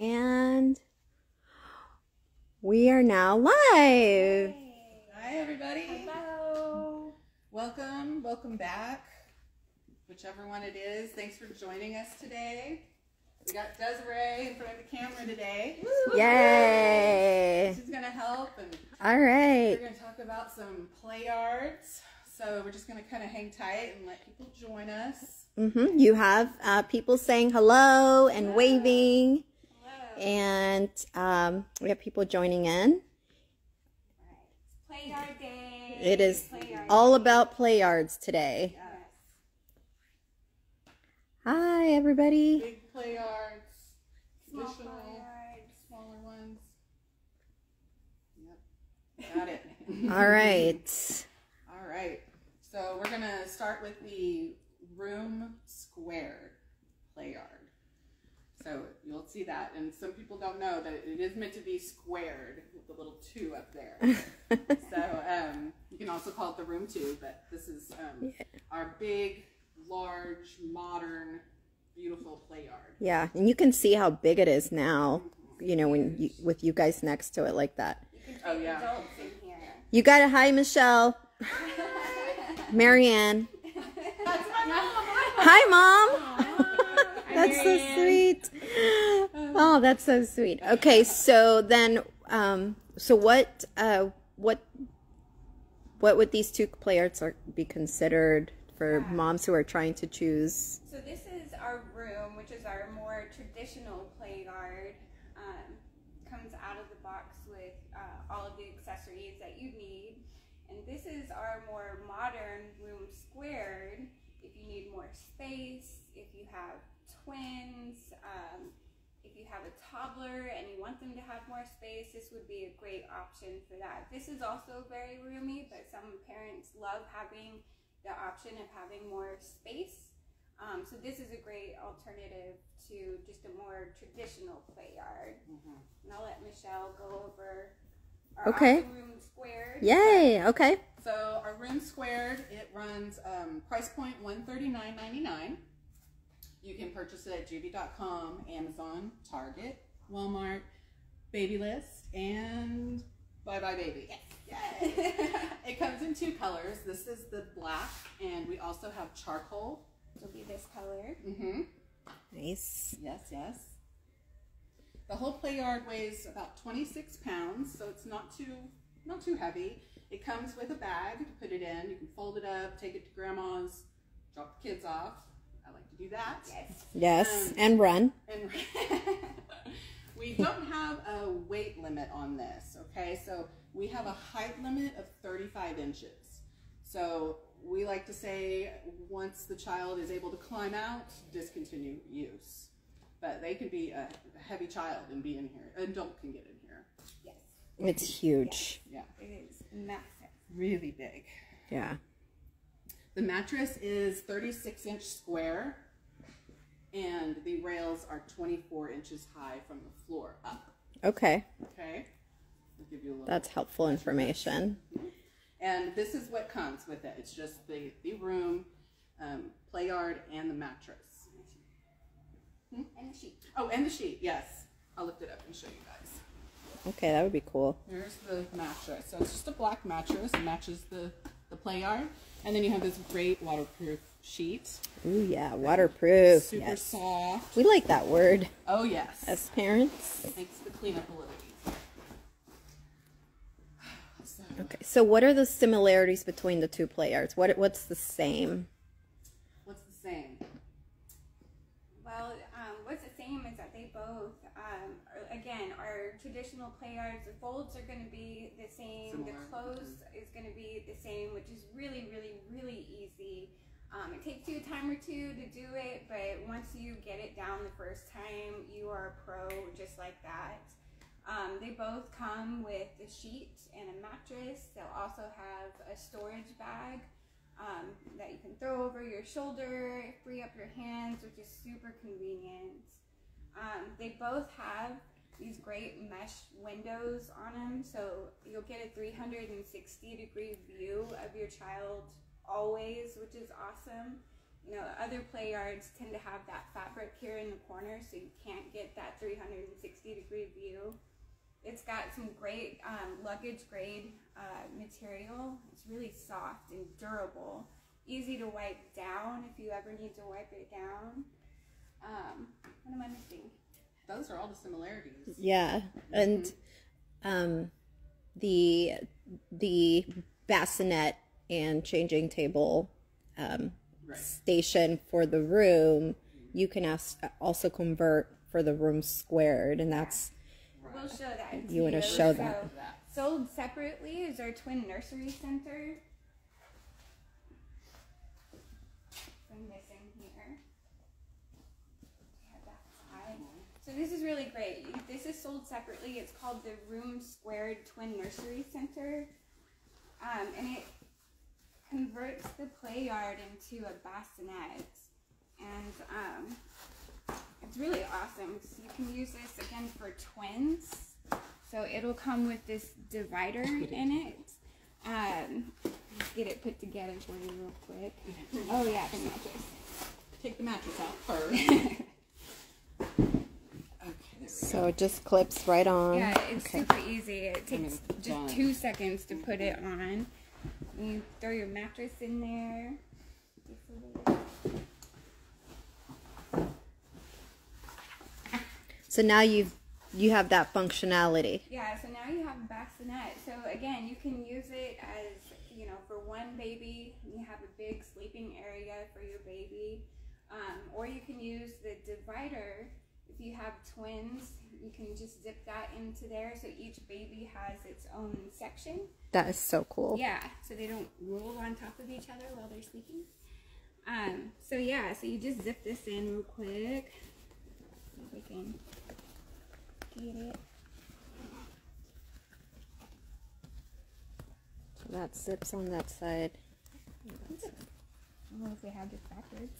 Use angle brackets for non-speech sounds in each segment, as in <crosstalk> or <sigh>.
And we are now live. Hi, everybody. Hello. Welcome, welcome back. Whichever one it is, thanks for joining us today. We got Desiree in front of the camera today. Yay. She's going to help, and All we're going to talk about some play yards. So we're just going to kind of hang tight and let people join us. hmm You have uh, people saying hello and waving, Hello. And um, we have people joining in. Play yard day. It is yard all day. about play yards today. Yes. Hi, everybody. Big play yards, Small traditional, play yards. smaller ones. Yep, got it. <laughs> All right. All right. So we're going to start with the room square play yard. So you'll see that. And some people don't know that it is meant to be squared with the little two up there. <laughs> so um, you can also call it the room two, but this is um, our big, large, modern, beautiful play yard. Yeah, and you can see how big it is now. You know, when you, with you guys next to it like that. You can Oh, yeah. adults in here. You got it. Hi, Michelle. <laughs> Marianne. Hi, mom. That's so sweet. Oh, that's so sweet. Okay, so then, um, so what, uh, what, what would these two players are, be considered for moms who are trying to choose? So this is our room, which is our more traditional play yard. Um, comes out of the box with uh, all of the accessories that you need. And this is our more modern room squared. If you need more space, if you have twins, um, if you have a toddler and you want them to have more space, this would be a great option for that. This is also very roomy, but some parents love having the option of having more space. Um, so this is a great alternative to just a more traditional play yard. And I'll let Michelle go over our Okay. awesome room squared. Yay. Okay. So our room squared, it runs um, price point one thirty nine ninety nine. You can purchase it at Joovy.com, Amazon, Target, Walmart, Babylist, and Bye Bye Baby. Yay! <laughs> it comes in two colors. This is the black, and we also have charcoal. It'll be this color. Mm-hmm. Nice. Yes, yes. The whole play yard weighs about 26 pounds, so it's not too not too heavy. It comes with a bag to put it in. You can fold it up, take it to grandma's, drop the kids off. I like to do that. Yes. Yes. Um, And run. And <laughs> we don't have a weight limit on this, okay? So we have a height limit of 35 inches. So we like to say once the child is able to climb out, discontinue use. But they can be a heavy child and be in here. An adult can get in here. Yes. It's huge. Yeah, It is massive. really big. Yeah. The mattress is 36 inch square and the rails are 24 inches high from the floor up. Okay. Okay? I'll give you a little. That's helpful information. And this is what comes with it. It's just the, the room, um, play yard, and the mattress. And a sheet. Oh, and the sheet, yes. I'll lift it up and show you guys. Okay, that would be cool. Here's the mattress. So it's just a black mattress. It matches the, the play yard. And then you have this great waterproof sheet. Ooh, yeah. Waterproof. Super Yes. soft. We like that word Oh, yes. as parents. Makes the cleanup a little easier. So, Okay, so what are the similarities between the two play yards? What what's the same? what's the same? Well, um, what's the same is that they both, um, are, again, our traditional play yards. The folds are going to be the same. The Similar. close is going to be the same, which is really, really, really easy. Um, it takes you a time or two to do it, but once you get it down the first time, you are a pro just like that. Um, they both come with a sheet and a mattress. They'll also have a storage bag um, that you can throw over your shoulder, free up your hands, which is super convenient. Um, they both have these great mesh windows on them, so you'll get a 360 degree view of your child always, which is awesome. You know, other play yards tend to have that fabric here in the corner, so you can't get that 360 degree view. It's got some great um, luggage grade uh, material. It's really soft and durable, easy to wipe down if you ever need to wipe it down. Um, what am I missing? Those are all the similarities. Yeah, and um, the the bassinet and changing table um, Right. station for the room, you can as- also convert for the room squared, and that's We'll show that. You wanna you. show that? So, sold separately is our twin nursery center. I'm missing here. We have that side. So this is really great. This is sold separately. It's called the Room Squared Twin Nursery Center, um, and it converts the play yard into a bassinet, and um, it's really awesome. So you can use this again for twins. So it'll come with this divider in it. Um, get it put together for you real quick. <laughs> Oh yeah, the mattress. Take the mattress out first. <laughs> okay, there we so it just clips right on. Yeah, it's Okay. super easy. It takes just done. two seconds to put it on. You throw your mattress in there. Just a little- So now you've you have that functionality. Yeah, so now you have a bassinet. So again, you can use it as, you know, for one baby, you have a big sleeping area for your baby. Um, or you can use the divider. If you have twins, you can just zip that into there so each baby has its own section. That is so cool. Yeah, so they don't roll on top of each other while they're sleeping. Um, so yeah, so you just zip this in real quick. See if we can get it. So that zips on that side. I don't know if they have this backwards.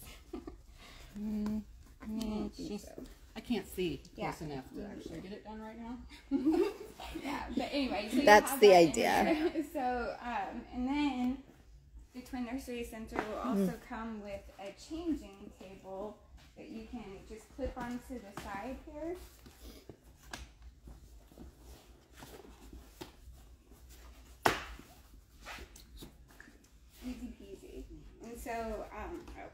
Mm, I don't it's think just- so. I can't see Yeah. close enough to actually get it done right now. <laughs> Yeah, but anyway, so That's have the that idea. there. <laughs> So, um, and then the Twin Nursery Center will also come with a changing table that you can just clip onto the side here. Easy peasy. And so, um, oh,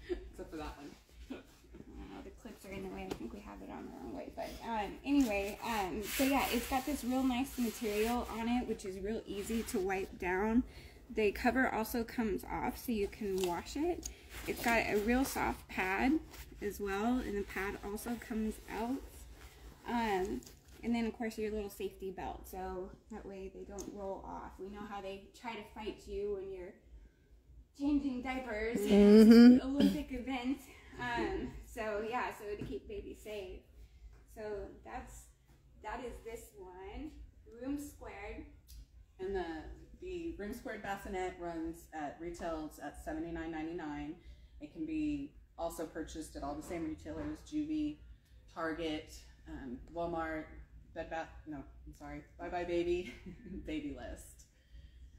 Except for that one. I don't know, the clips are in the way. I think we have it on the wrong way. But um, anyway, um, so yeah, it's got this real nice material on it, which is real easy to wipe down. The cover also comes off so you can wash it. It's got a real soft pad as well, and the pad also comes out. Um, and then, of course, your little safety belt, so that way they don't roll off. We know how they try to fight you when you're changing diapers. <laughs> Mhm. Olympic event. Um, so yeah, so to keep baby safe. So that's that is this one. Room squared. And the the room squared bassinet runs at retails at seventy nine ninety nine. It can be also purchased at all the same retailers: Joovy, Target, um, Walmart, Bed Bath. No, I'm sorry, Bye Bye Baby, <laughs> Baby List,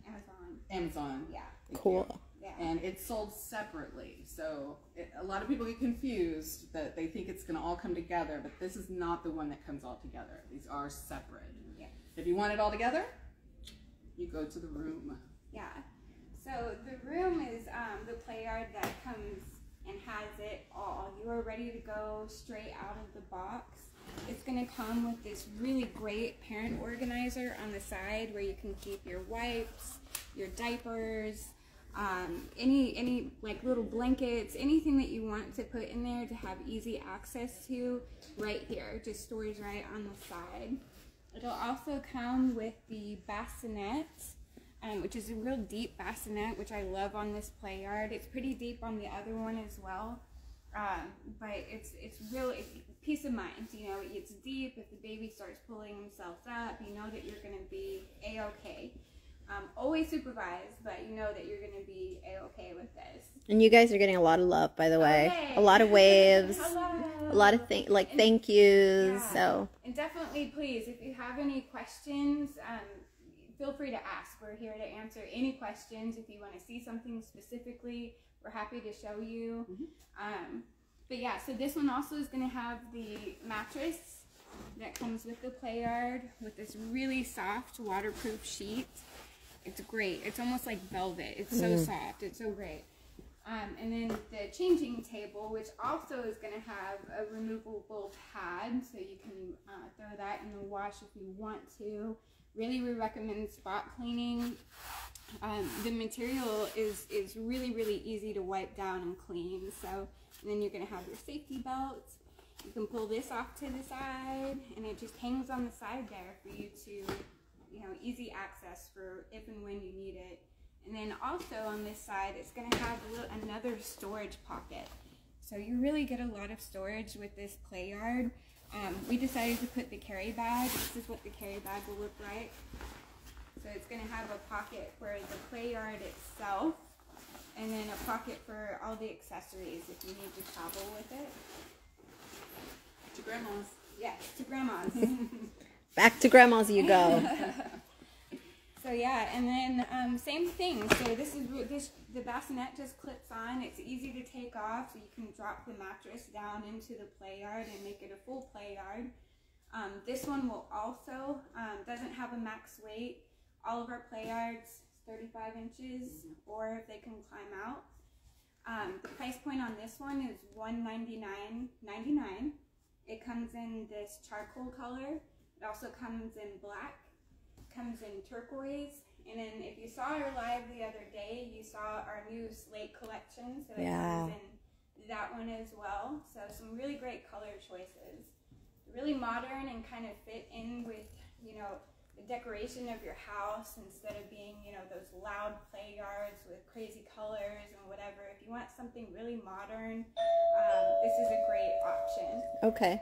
Amazon. Amazon. Yeah. Thank Cool. Yeah. And it's sold separately, so it, a lot of people get confused that they think it's going to all come together, but this is not the one that comes all together. These are separate. Yeah. If you want it all together, you go to the room. Yeah. So the room is um, the play yard that comes and has it all. You are ready to go straight out of the box. It's going to come with this really great parent organizer on the side where you can keep your wipes, your diapers, um, any any like little blankets, anything that you want to put in there to have easy access to right here. Just stores right on the side. It'll also come with the bassinet, um, which is a real deep bassinet, which I love on this play yard. It's pretty deep on the other one as well, um, but it's it's really peace of mind. You know, it's deep. If the baby starts pulling themselves up, you know that you're going to be a okay. Um, always supervised, but you know that you're going to be a okay with this. And you guys are getting a lot of love, by the way. Okay. A lot of waves, a lot of things like thank yous. Yeah. So And definitely, please, if you have any questions, um, feel free to ask. We're here to answer any questions. If you want to see something specifically, we're happy to show you. Um, but yeah, so this one also is going to have the mattress that comes with the play yard with this really soft waterproof sheet. It's great. It's almost like velvet. It's so soft. It's so great. Um, and then the changing table, which also is going to have a removable pad, so you can uh, throw that in the wash if you want to. Really, we recommend spot cleaning. Um, the material is is really really easy to wipe down and clean. So and then you're going to have your safety belt. You can pull this off to the side, and it just hangs on the side there for you to, you know, easy access for if and when you need it. And then also on this side, it's going to have little, another storage pocket. So you really get a lot of storage with this play yard. Um, we decided to put the carry bag. This is what the carry bag will look like. So it's going to have a pocket for the play yard itself, and then a pocket for all the accessories if you need to travel with it. To grandma's. Yes, to grandma's. <laughs> Back to grandma's you go. <laughs> So yeah, and then um, same thing. So this is this the bassinet just clips on. It's easy to take off, so you can drop the mattress down into the play yard and make it a full play yard. Um, this one will also um, doesn't have a max weight. All of our play yards 35 inches, or if they can climb out. Um, the price point on this one is $199.99. It comes in this charcoal color. It also comes in black comes in turquoise. And then if you saw her live the other day, you saw our new slate collection. So it Yeah. comes in that one as well. So some really great color choices. Really modern and kind of fit in with, you know, the decoration of your house instead of being, you know, those loud play yards with crazy colors and whatever. If you want something really modern, um, this is a great option. Okay.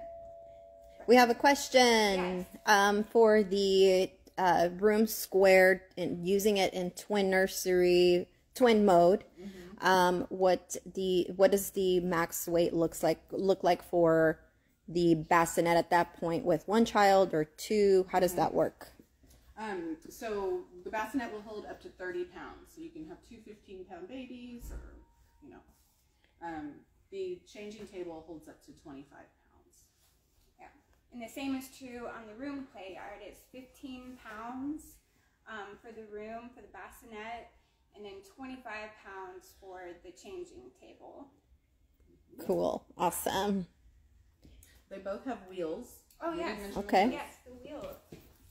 We have a question Yes. um, for the uh, room squared and using it in twin nursery twin mode. Um, what the what does the max weight looks like look like for the bassinet at that point with one child or two? How does that work? Um, so the bassinet will hold up to 30 pounds. So you can have two 15 pound babies or, you know. Um, the changing table holds up to 25 pounds. Yeah. And the same is true on the room play yard. It's 15 pounds um, for the room, for the bassinet, and then 25 pounds for the changing table. Cool, awesome. They both have wheels. Oh, You yes. Okay. Yes, the wheels.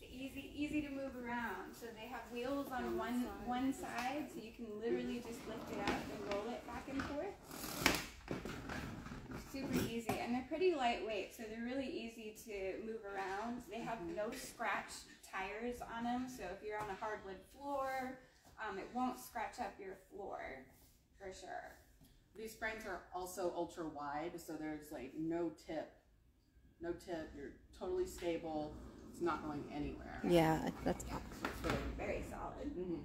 It's easy, easy to move around. So they have wheels on one one side, so you can literally just lift it up and roll it back and forth. Super easy, and they're pretty lightweight, so they're really easy to move around. They have no scratch tires on them, so if you're on a hardwood floor, um, it won't scratch up your floor for sure. These frames are also ultra wide, so there's like no tip. No tip. You're totally stable. It's not going anywhere. Yeah, that's It's Very solid. mhm.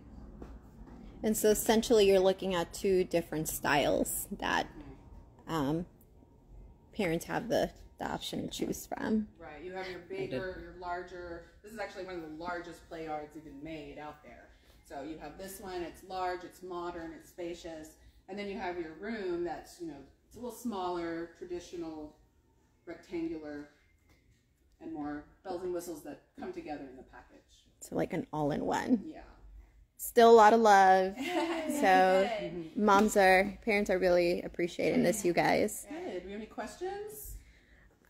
and so essentially you're looking at two different styles that um, parents have the, the option to choose from. Right. You have your bigger, your larger. This is actually one of the largest play yards even made out there. So you have this one. It's large. It's modern. It's spacious. And then you have your room that's you know it's a little smaller, traditional, rectangular, and more bells and whistles that come together in the package. So like an all-in-one. Yeah. Still a lot of love. <laughs> So moms are parents are really appreciating this, you guys. Good. Do we have any questions?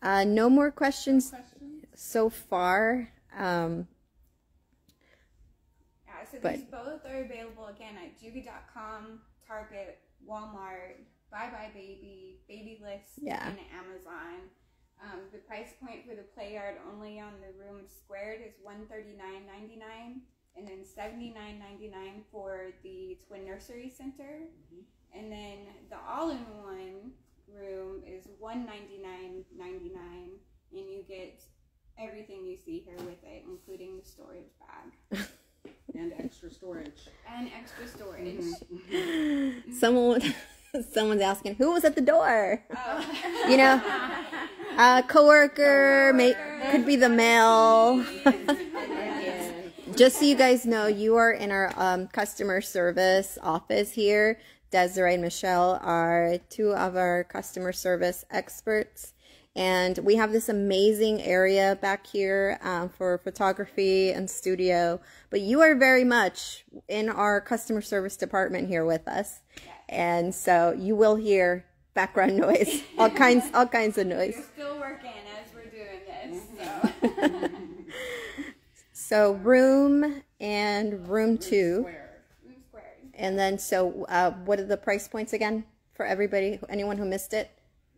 Uh, no more questions Questions? so far. Um, Yeah, so But- these both are available again at Joovy.com, Target, Walmart, Bye Bye Baby, Baby List, Yeah. and Amazon. Um, the price point for the play yard only on the room squared is one thirty nine ninety nine, and then seventy nine ninety nine for the twin nursery center, mm-hmm. and then the all in one room is one ninety nine ninety nine, and you get everything you see here with it, including the storage bag <laughs> And extra storage. and extra storage. Mm-hmm. <laughs> someone <laughs> someone's asking who was at the door. Oh. You know, a coworker, may, could be the mail. Just so you guys know, you are in our um, customer service office here. Desiree and Michelle are two of our customer service experts, And we have this amazing area back here um, for photography and studio. But you are very much in our customer service department here with us. And so you will hear background <laughs> noise, all kinds, all kinds of noise. We're still working as we're doing this. So. <laughs> So room and room two. Room squared. And then, so uh, what are the price points again for everybody, anyone who missed it?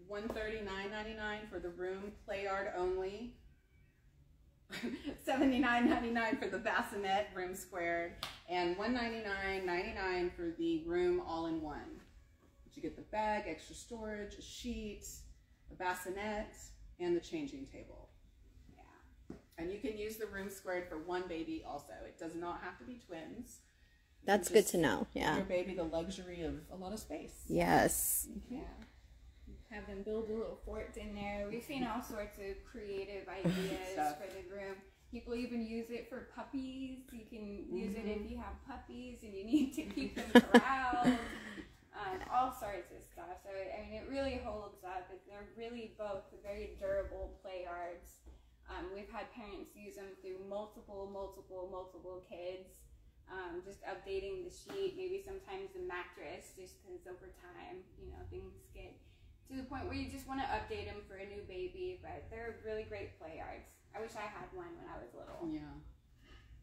One thirty nine ninety nine for the room play yard only. <laughs> Seventy nine ninety nine for the bassinet room squared, and one ninety nine ninety nine for the room all in one. But you get the bag, extra storage, a sheet, a bassinet, and the changing table. Yeah. And you can use the room squared for one baby also. It does not have to be twins. That's good to know. Give Yeah. your baby the luxury of a lot of space. Yes. Yeah. Have them build a little fort in there. We've seen all sorts of creative <laughs> ideas for the room. People even use it for puppies. You can use it if you have puppies and you need to keep them corralled. <laughs> um, all sorts of stuff. So I mean, it really holds up. They're really both very durable play yards. Um, we've had parents use them through multiple, multiple, multiple kids. Um, just updating the sheet, maybe sometimes the mattress, just because over time, you know, things get to the point where you just want to update them for a new baby. But they're really great play yards. I wish I had one when I was little. Yeah.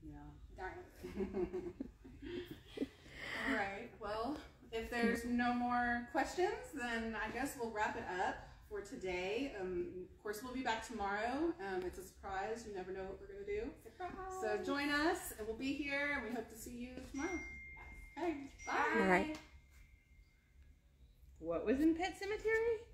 Yeah. Darn. <laughs> All right. Well, if there's no more questions, then I guess we'll wrap it up for today. Um, of course, we'll be back tomorrow. Um, it's a surprise. You never know what we're going to do. Surprise. So join us, and we'll be here, and we hope to see you tomorrow. Okay. Bye. Bye. All right. What was in Pet Sematary?